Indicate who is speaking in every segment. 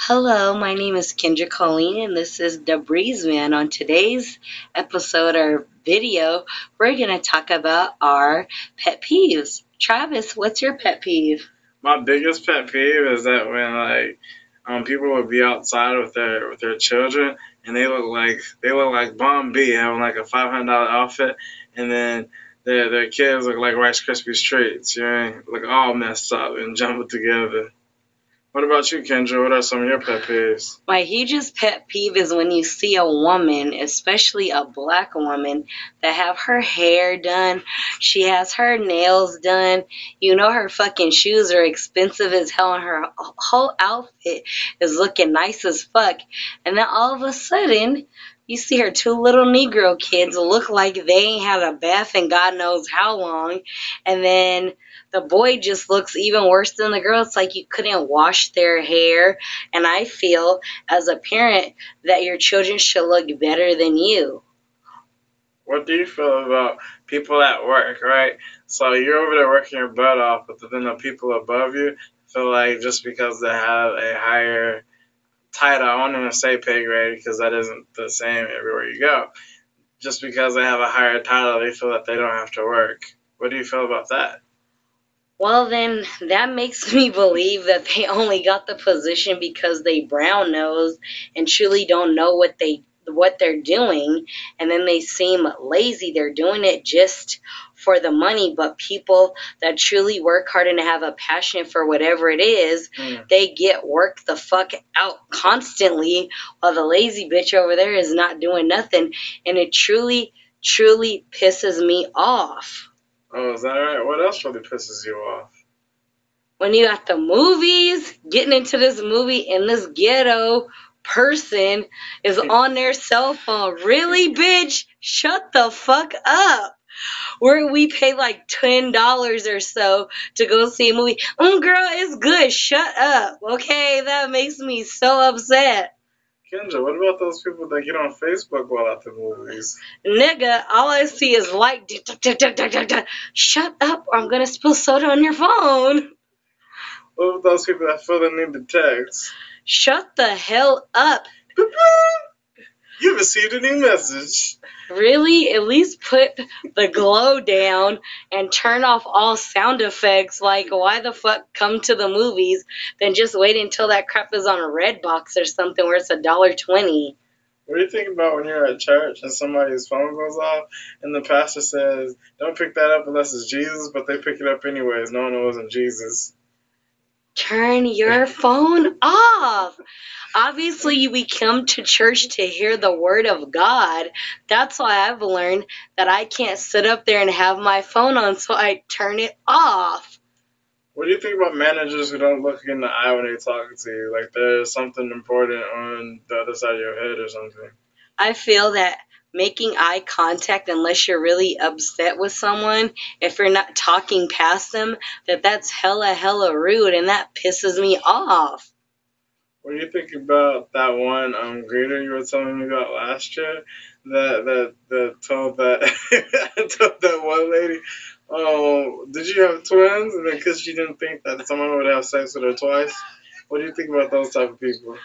Speaker 1: Hello, my name is Kendra Colleen, and this is the Breeze Man. On today's episode or video, we're going to talk about our pet peeves. Travis, what's your pet peeve?
Speaker 2: My biggest pet peeve is that when like um, people would be outside with their with their children and they look like they look like Bomb B having like a five hundred dollar outfit, and then their their kids look like Rice Krispie treats, you know, look all messed up and jumbled together. What about you, Kendra? What are some of your pet peeves?
Speaker 1: My hugest pet peeve is when you see a woman, especially a black woman, that have her hair done, she has her nails done, you know her fucking shoes are expensive as hell, and her whole outfit is looking nice as fuck, and then all of a sudden you see her two little Negro kids look like they ain't had a bath in God knows how long. And then the boy just looks even worse than the girl. It's like you couldn't wash their hair. And I feel as a parent that your children should look better than you.
Speaker 2: What do you feel about people at work, right? So you're over there working your butt off, but then the people above you feel like just because they have a higher title. I want to say pay grade because that isn't the same everywhere you go. Just because they have a higher title, they feel that they don't have to work. What do you feel about that?
Speaker 1: Well, then that makes me believe that they only got the position because they brown nose and truly don't know what they what they're doing and then they seem lazy. They're doing it just for the money, but people that truly work hard and have a passion for whatever it is, mm. they get work the fuck out constantly while the lazy bitch over there is not doing nothing. And it truly, truly pisses me off.
Speaker 2: Oh, is that right? What else really pisses you off?
Speaker 1: When you got the movies, getting into this movie in this ghetto person is on their cell phone. Really, bitch? Shut the fuck up where we pay like ten dollars or so to go see a movie. Oh, girl, it's good. Shut up, okay? That makes me so upset.
Speaker 2: Kendra, what about those people that get on Facebook while at the movies?
Speaker 1: Nigga, all I see is like, shut up, or I'm gonna spill soda on your phone.
Speaker 2: What about those people that feel the need to text?
Speaker 1: Shut the hell up.
Speaker 2: You received a new message.
Speaker 1: Really? At least put the glow down and turn off all sound effects. Like, why the fuck come to the movies? Then just wait until that crap is on a Redbox or something where it's a dollar twenty.
Speaker 2: What do you think about when you're at church and somebody's phone goes off and the pastor says, "Don't pick that up unless it's Jesus," but they pick it up anyways, knowing it wasn't Jesus?
Speaker 1: Turn your phone off. Obviously, we come to church to hear the word of God. That's why I've learned that I can't sit up there and have my phone on, so I turn it off.
Speaker 2: What do you think about managers who don't look in the eye when they're talking to you? Like there's something important on the other side of your head or something?
Speaker 1: I feel that making eye contact unless you're really upset with someone. If you're not talking past them that that's hella hella rude and that pisses me off.
Speaker 2: What do you think about that one um greeter you were telling me about last year? That that that told that told that one lady oh did you have twins? And because she didn't think that someone would have sex with her twice. What do you think about those type of people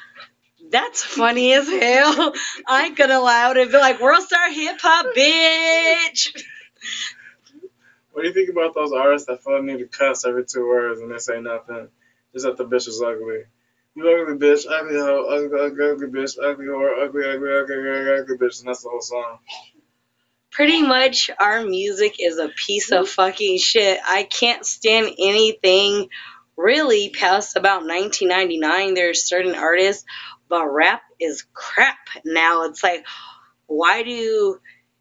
Speaker 1: that's funny as hell. I ain't gonna lie allow it. Be like world star hip hop, bitch.
Speaker 2: What do you think about those artists that feel need to cuss every two words and they say nothing? Just that the bitch is ugly. You ugly bitch, ugly hoe, ugly, ugly, ugly bitch, ugly whore, ugly, ugly, ugly, ugly, ugly bitch, and that's the whole song.
Speaker 1: Pretty much, our music is a piece of fucking shit. I can't stand anything really past about 1999. There's certain artists but rap is crap now. It's like, why do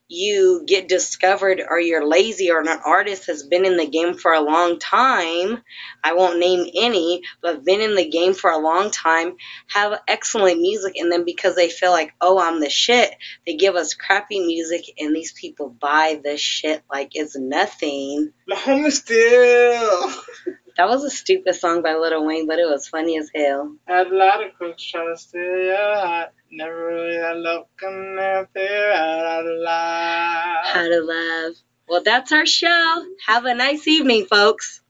Speaker 1: you get discovered or you're lazy or an artist has been in the game for a long time, I won't name any, but been in the game for a long time, have excellent music, and then because they feel like, oh, I'm the shit, they give us crappy music, and these people buy the shit like it's nothing.
Speaker 2: Home still.
Speaker 1: That was a stupid song by Lil Wayne, but it was funny as hell.
Speaker 2: I had a lot of crooks trying to steal your heart. Never really had love coming out there out of love.
Speaker 1: How to love. Well, that's our show. Have a nice evening, folks.